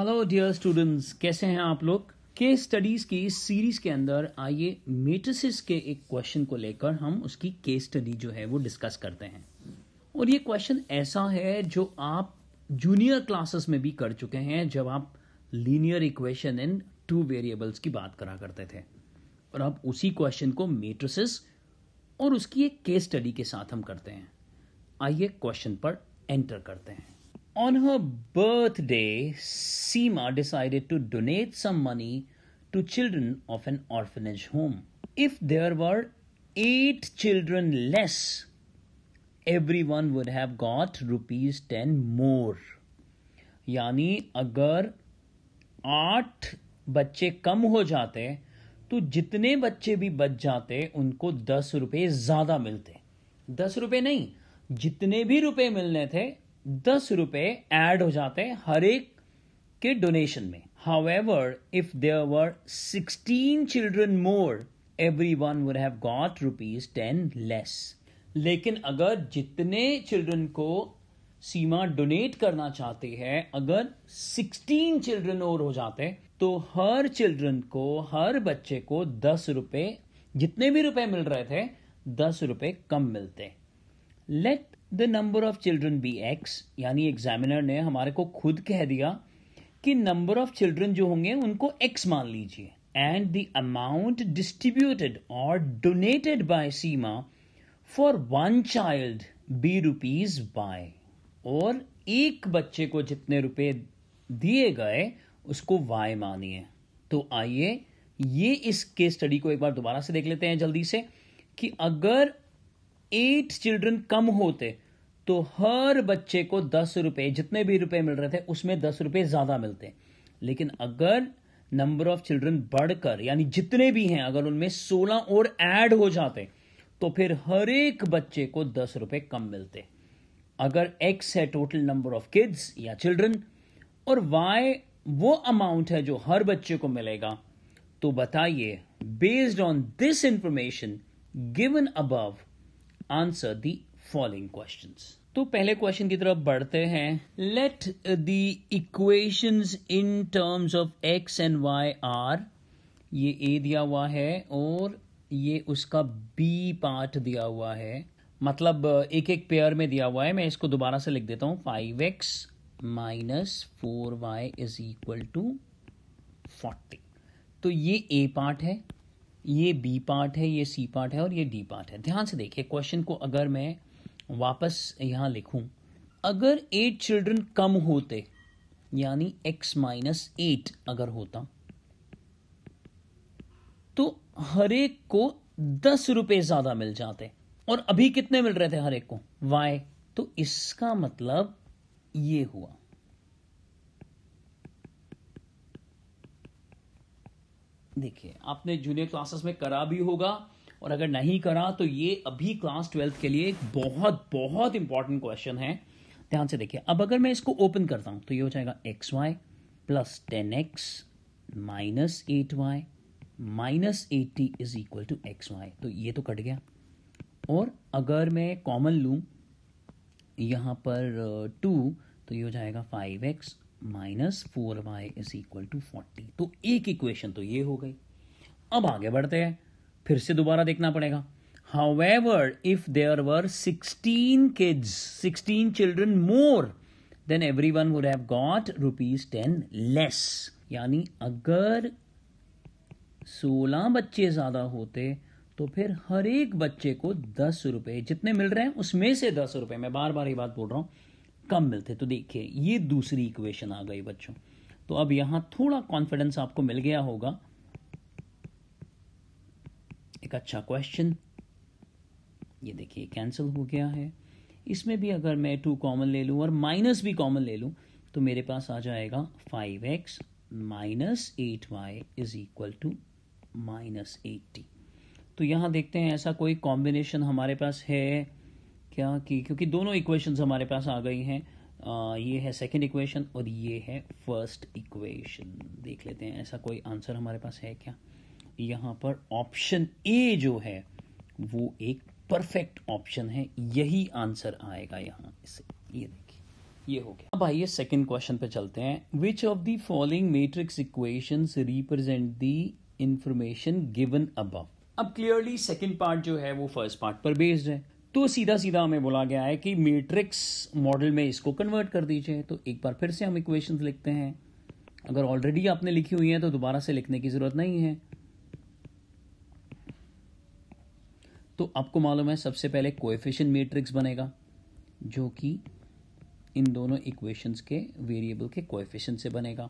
Hello dear students कैसे हैं आप लोग? केस स्टडीज़ की इस सीरीज़ के अंदर आइए मेट्रिसिस के एक क्वेश्चन को लेकर हम उसकी केस स्टडी जो है वो डिस्कस करते हैं। और ये क्वेश्चन ऐसा है जो आप जूनियर क्लासेस में भी कर चुके हैं जब आप linear equation in two variables की बात करा करते थे। और अब उसी क्वेश्चन को मेट्रिसिस और उसकी एक केस स्टडी के साथ हम करते हैं। आइए क्वेश्चन पर एंटर करते हैं। On her birthday, Seema decided to donate some money to children of an orphanage home. If there were eight children less, everyone would have got rupees 10 more. यानी अगर आठ बच्चे कम हो जाते तो जितने बच्चे भी बच जाते उनको दस रुपए ज़्यादा मिलते दस रुपए नहीं जितने भी रुपए मिलने थे दस रुपए ऐड हो जाते हैं हर एक के डोनेशन में. However if there were sixteen children more every one would have got rupees ten less लेकिन अगर जितने चिल्ड्रन को सीमा डोनेट करना चाहती है, अगर 16 चिल्ड्रन और हो जाते तो हर चिल्ड्रन को, हर बच्चे को दस रुपए, जितने भी रुपए मिल रहे थे, दस रुपए कम मिलते let the number of children be x यानी एग्जामिनर ने हमारे को खुद कह दिया कि नंबर ऑफ़ चिल्ड्रन जो होंगे उनको एक्स मान लीजिए एंड द अमाउंट डिस्ट्रीब्यूटेड और donated by Seema for one child be rupees y और एक बच्चे को जितने रुपए दिए गए, उसको वाई मानिए। तो आइए, ये इस केस स्टडी को एक बार दोबारा से देख लेते हैं जल्दी से कि अगर एट चिल्ड्रन कम होते तो हर बच्चे को दस रुपए, जितने भी रुपए मिल रहे थे, उसमें दस रुपए ज़्यादा मिलते। लेकिन अगर नंबर ऑफ़ चिल्ड्रन बढ़कर, यानी जितने भी हैं, अगर उनमें सोलह और ऐड हो जाते तो फिर हर एक बच्चे को दस रुपए कम मिलते। अगर एक्स है टोटल नंबर ऑफ़ किड्स या चिल्ड्रन और वाई वो अमाउंट है जो हर बच्चे को मिलेगा तो बताइए based on this information given above answer the following questions तो पहले क्वेश्चन की तरफ़ बढ़ते हैं. Let the equations in terms of x and y are ये ए दिया हुआ है और ये उसका बी पार्ट दिया हुआ है. मतलब एक एक पेयर में दिया हुआ है. मैं इसको दोबारा से लिख देता हूँ. Five x minus four y is equal to forty तो ये ए पार्ट है. ये बी पार्ट है, ये सी पार्ट है और ये डी पार्ट है। ध्यान से देखिए क्वेश्चन को अगर मैं वापस यहाँ लिखूं, अगर एट चिल्ड्रन कम होते, यानी एक्स माइनस एट अगर होता तो हर एक को दस रुपए ज़्यादा मिल जाते। और अभी कितने मिल रहे थे हर एक को? वाई तो इसका मतलब ये हुआ। देखिए, आपने जूनियर क्लासेस में करा भी होगा, और अगर नहीं करा तो ये अभी क्लास ट्वेल्थ के लिए एक बहुत बहुत इंपॉर्टेंट क्वेश्चन है। ध्यान से देखिए, अब अगर मैं इसको ओपन करता हूँ तो ये हो जाएगा x y plus ten x minus eight y minus eighty is equal to x y तो ये तो कट गया। और अगर मैं कॉमन लू, यहाँ पर टू तो ये हो जाएगा five x minus four y is equal to forty. तो एक इक्वेशन तो ये हो गई। अब आगे बढ़ते हैं। फिर से दोबारा देखना पड़ेगा। However if there were sixteen kids sixteen children more then every one would have got rupees ten less यानी अगर सोलह बच्चे ज़्यादा होते तो फिर हर एक बच्चे को दस रुपए जितने मिल रहे हैं, उसमें से दस रुपए। मैं बार बार ये बात बोल रहा हूँ। कम मिलते तो देखिए, ये दूसरी इक्वेशन आ गई बच्चों। तो अब यहाँ थोड़ा कॉन्फिडेंस आपको मिल गया होगा। एक अच्छा क्वेश्चन ये देखिए कैंसिल हो गया है। इसमें भी अगर मैं टू कॉमन ले लूँ और माइनस भी कॉमन ले लूँ तो मेरे पास आ जाएगा five x minus eight y is equal to minus eighty तो यहाँ देखते हैं, ऐसा कोई कॉम्बिनेशन हमारे पास है? क्या कि, क्योंकि दोनों इक्वेशंस हमारे पास आ गई हैं। ये है सेकंड इक्वेशन और ये है फ़र्स्ट इक्वेशन देख लेते हैं, ऐसा कोई आंसर हमारे पास है क्या? यहाँ पर ऑप्शन ए जो है, वो एक परफेक्ट ऑप्शन है। यही आंसर आएगा यहाँ इससे ये देखिए, ये हो गया। अब आइए सेकंड क्वेश्चन पे चलते हैं। Which of the following matrix equations represent the information given above अब क्लियरली सेकंड पार्ट जो है, वो फ़र्स्ट पार्ट पर बेस्ड है। तो सीधा सीधा हमें बोला गया है कि मैट्रिक्स मॉडल में इसको कन्वर्ट कर दीजिए। तो एक बार फिर से हम इक्वेशंस लिखते हैं। अगर ऑलरेडी आपने लिखी हुई है तो दोबारा से लिखने की ज़रूरत नहीं है। तो आपको मालूम है, सबसे पहले कोएफिशिएंट मैट्रिक्स बनेगा, जो कि इन दोनों इक्वेशंस के वेरिएबल के कोएफिशिएंट से बनेगा।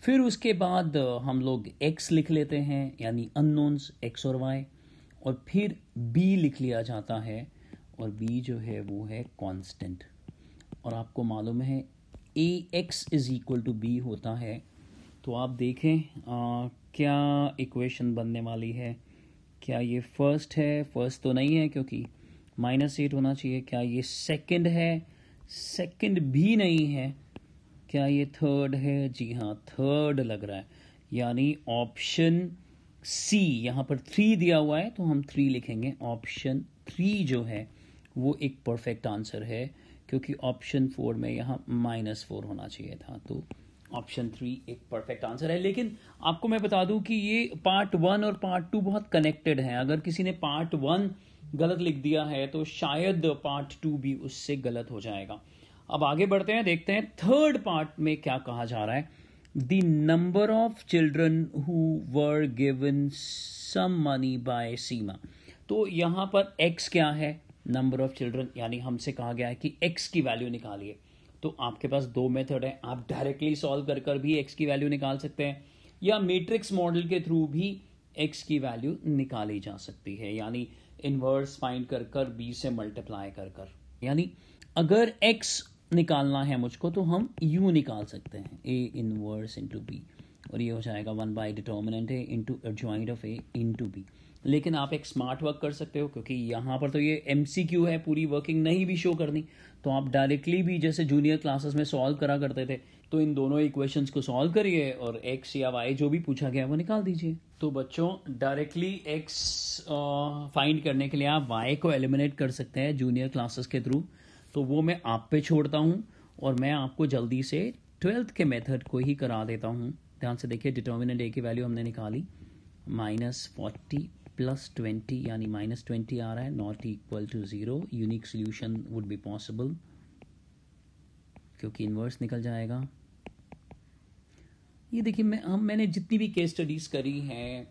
फिर उसके बाद हम लोग x लिख लेते हैं, यानी अननोन्स x और y, और फिर b लिख लिया जाता है। और b जो है वो है कांस्टेंट और आपको मालूम है A X is equal to B होता है तो आप देखें आ, क्या इक्वेशन बनने वाली है? क्या ये फ़र्स्ट है? फ़र्स्ट तो नहीं है क्योंकि माइनस एट होना चाहिए। क्या ये सेकंड है? सेकंड भी नहीं है। क्या ये थर्ड है? जी हाँ थर्ड लग रहा है। यानी ऑप्शन सी यहाँ पर थ्री दिया हुआ है तो हम थ्री लिखेंगे। ऑप्शन थ्री जो है वो एक परफेक्ट आंसर है, क्योंकि ऑप्शन फोर में यहाँ माइनस फोर होना चाहिए था तो ऑप्शन थ्री एक परफेक्ट आंसर है। लेकिन आपको मैं बता दूँ कि ये पार्ट वन और पार्ट टू बहुत कनेक्टेड हैं। अगर किसी ने पार्ट वन गलत लिख दिया है तो शायद पार्ट टू भी उससे गलत हो जाएगा। अब आगे बढ़ते हैं, देखते हैं थर्ड पार्ट में क्या कहा जा रहा है। The number of children who were given some money by Seema तो यहाँ पर एक्स क्या है? नंबर ऑफ़ चिल्ड्रन यानी हमसे कहा गया है कि एक्स की वैल्यू निकालिए। तो आपके पास दो मेथड है। आप डायरेक्टली सॉल्व कर कर भी एक्स की वैल्यू निकाल सकते हैं, या मैट्रिक्स मॉडल के थ्रू भी एक्स की वैल्यू निकाली जा सकती है। यानी इनवर्स फाइंड कर कर बी से मल्टीप्लाई कर कर। यानी अगर एक्स निकालना है मुझको तो हम यू निकाल सकते हैं। ए इनवर्स इंटू बी और ये हो जाएगा one by determinant A into adjoint of A into B लेकिन आप एक स्मार्ट वर्क कर सकते हो, क्योंकि यहाँ पर तो ये एम है, पूरी वर्किंग नहीं भी शो करनी। तो आप डायरेक्टली भी जैसे जूनियर क्लासेस में सॉल्व करा करते थे तो इन दोनों इक्वेशंस को सॉल्व करिए और एक्स या वाई जो भी पूछा गया वो निकाल दीजिए। तो बच्चों डायरेक्टली एक्स फाइंड करने के लिए आप वाई को एलिमिनेट कर सकते हैं जूनियर क्लासेस के थ्रू तो वो मैं आप पे छोड़ता हूँ और मैं आपको जल्दी से ट्वेल्थ के मेथड को ही करा देता हूँ। ध्यान से देखिए डिटर्मिनेंट ए की वैल्यू हमने निकाली। माइनस फोर्टी प्लस ट्वेंटी यानी माइनस ट्वेंटी आ रहा है not equal to zero unique solution would be possible क्योंकि इन्वर्स निकल जाएगा। ये देखिए, मैं, हम, मैंने जितनी भी केस स्टडीज़ करी हैं,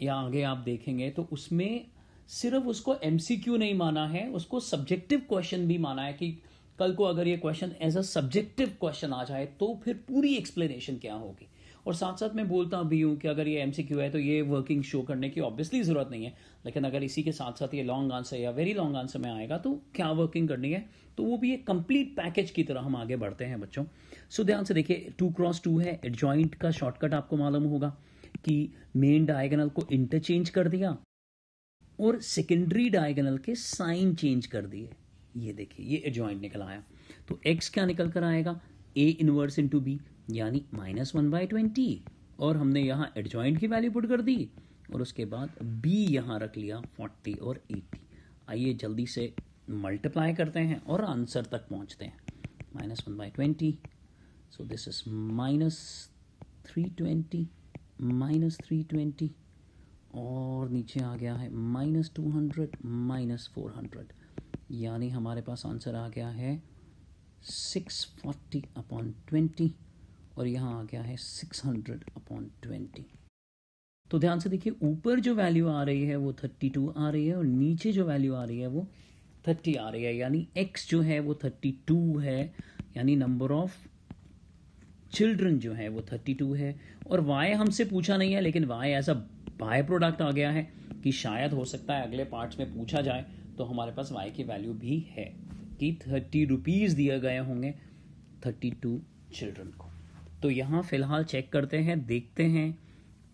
या आगे आप देखेंगे तो उसमें सिर्फ़ उसको एमसीक्यू नहीं माना है, उसको सब्जेक्टिव क्वेश्चन भी माना है कि कल को अगर ये question as a subjective question आ जाए तो फिर पूरी एक्सप्लेनेशन क्या होगी? और साथ साथ मैं बोलता भी हूँ कि अगर ये एमसीक्यू है तो ये वर्किंग शो करने की ऑब्वियसली ज़रूरत नहीं है। लेकिन अगर इसी के साथ साथ ये लॉन्ग आंसर या वेरी लॉन्ग आंसर में आएगा तो क्या वर्किंग करनी है? तो वो भी एक कंप्लीट पैकेज की तरह हम आगे बढ़ते हैं बच्चों। सो ध्यान से देखिए टू क्रॉस टू है। एडजॉइंट का शॉर्टकट आपको मालूम होगा कि मेन डायगनल को इंटरचेंज कर दिया और सेकेंडरी डायगनल के साइन चेंज कर दिए। ये देखिए, ये एडजॉइंट निकल आया। तो एक्स क्या निकल कर आएगा? ए इनवर्स इंटू बी यानी माइनस वन बाई ट्वेंटी। और हमने यहाँ एडजॉइंट की वैल्यू पुट कर दी, और उसके बाद बी यहाँ रख लिया फोर्टी और एटी। आइए जल्दी से मल्टीप्लाई करते हैं और आंसर तक पहुँचते हैं। Minus one by twenty. So this is minus three twenty minus three twenty और नीचे आ गया है minus two hundred minus four hundred यानी हमारे पास आंसर आ गया है सिक्स फोर्टी अपॉन ट्वेंटी और यहाँ आ गया है सिक्स हंड्रेड अपॉन ट्वेंटी। तो ध्यान से देखिए, ऊपर जो वैल्यू आ रही है वो थर्टी टू आ रही है और नीचे जो वैल्यू आ रही है वो थर्टी आ रही है। यानी एक्स जो है वो थर्टी टू है, यानी नंबर ऑफ़ चिल्ड्रन जो है वो थर्टी टू है। और वाई हमसे पूछा नहीं है, लेकिन वाई अ बाय प्रोडक्ट आ गया है कि शायद हो सकता है अगले पार्ट्स में पूछा जाए तो हमारे पास वाई की वैल्यू भी है कि थर्टी रुपीज़ दिए गए होंगे थर्टी टू चिल्ड्रन को। तो यहाँ फ़िलहाल चेक करते हैं, देखते हैं।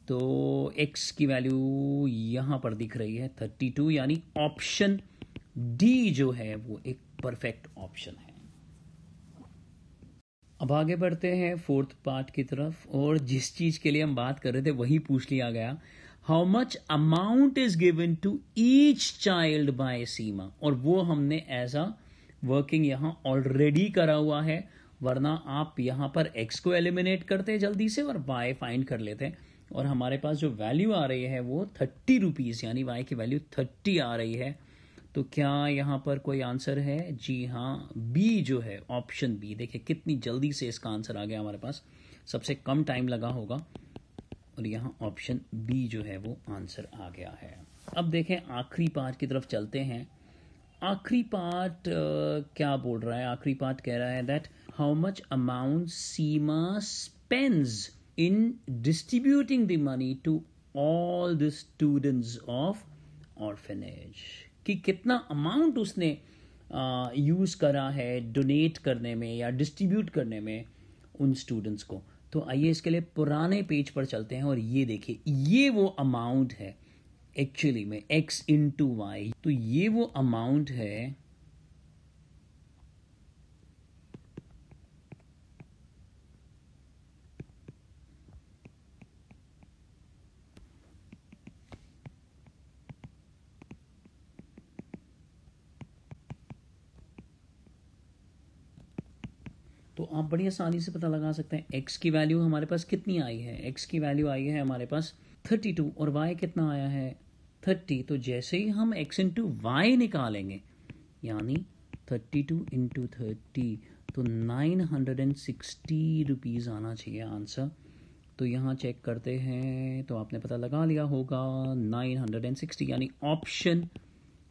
तो x की वैल्यू यहाँ पर दिख रही है थर्टी टू यानी ऑप्शन डी जो है वो एक परफेक्ट ऑप्शन है। अब आगे बढ़ते हैं फोर्थ पार्ट की तरफ़, और जिस चीज़ के लिए हम बात कर रहे थे वही पूछ लिया गया। How much amount is given to each child by Seema और वो हमने एज अ वर्किंग यहाँ ऑलरेडी करा हुआ है। वरना आप यहाँ पर x को एलिमिनेट करते जल्दी से और y फाइंड कर लेते और हमारे पास जो वैल्यू आ रही है वो थर्टी रुपीज़ यानी y की वैल्यू थर्टी आ रही है। तो क्या यहाँ पर कोई आंसर है? जी हाँ बी जो है ऑप्शन बी देखिए, कितनी जल्दी से इसका आंसर आ गया हमारे पास। सबसे कम टाइम लगा होगा। और यहाँ ऑप्शन बी जो है, वो आंसर आ गया है। अब देखें, आखिरी पार्ट की तरफ़ चलते हैं। आखिरी पार्ट क्या बोल रहा है? आखिरी पार्ट कह रहा है that how much amount Seema spends in distributing the money to all the students of orphanage कि कितना अमाउंट उसने यूज़ करा है डोनेट करने में या डिस्ट्रीब्यूट करने में उन स्टूडेंट्स को। तो आइए इसके लिए पुराने पेज पर चलते हैं और ये देखिए, ये वो अमाउंट है। एक्चुअली में एक्स इन टू वाई तो ये वो अमाउंट है तो आप बड़ी आसानी से पता लगा सकते हैं एक्स की वैल्यू हमारे पास कितनी आई है एक्स की वैल्यू आई है हमारे पास थर्टी टू और वाई कितना आया है? थर्टी तो जैसे ही हम एक्स इंटू वाई निकालेंगे, यानी थर्टी टू इंटू थर्टी तो nine hundred and sixty rupees आना चाहिए आंसर तो यहाँ चेक करते हैं तो आपने पता लगा लिया होगा नाइन हंड्रेड एंड सिक्सटी यानी ऑप्शन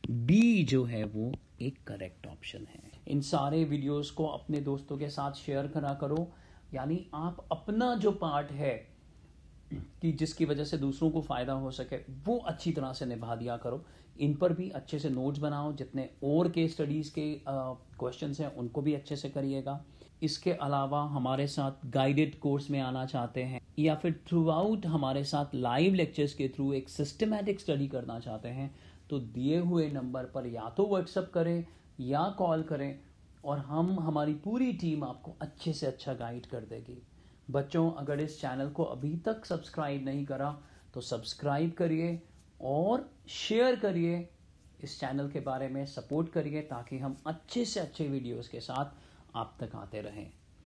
बी जो है वो एक करेक्ट ऑप्शन है। इन सारे वीडियोस को अपने दोस्तों के साथ शेयर करा करो, यानी आप अपना जो पार्ट है कि जिसकी वजह से दूसरों को फ़ायदा हो सके, वो अच्छी तरह से निभा दिया करो। इन पर भी अच्छे से नोट्स बनाओ, जितने और के स्टडीज़ के क्वेश्चन हैं, उनको भी अच्छे से करिएगा। इसके अलावा हमारे साथ गाइडेड कोर्स में आना चाहते हैं, या फिर थ्रू आउट हमारे साथ लाइव लेक्चर्स के थ्रू एक सिस्टमेटिक स्टडी करना चाहते हैं तो दिए हुए नंबर पर या तो व्हाट्सअप करें, या कॉल करें, और हम, हमारी पूरी टीम आपको अच्छे से अच्छा गाइड कर देगी। बच्चों, अगर इस चैनल को अभी तक सब्सक्राइब नहीं करा तो सब्सक्राइब करिए और शेयर करिए। इस चैनल के बारे में सपोर्ट करिए ताकि हम अच्छे से अच्छे वीडियोस के साथ आप तक आते रहें।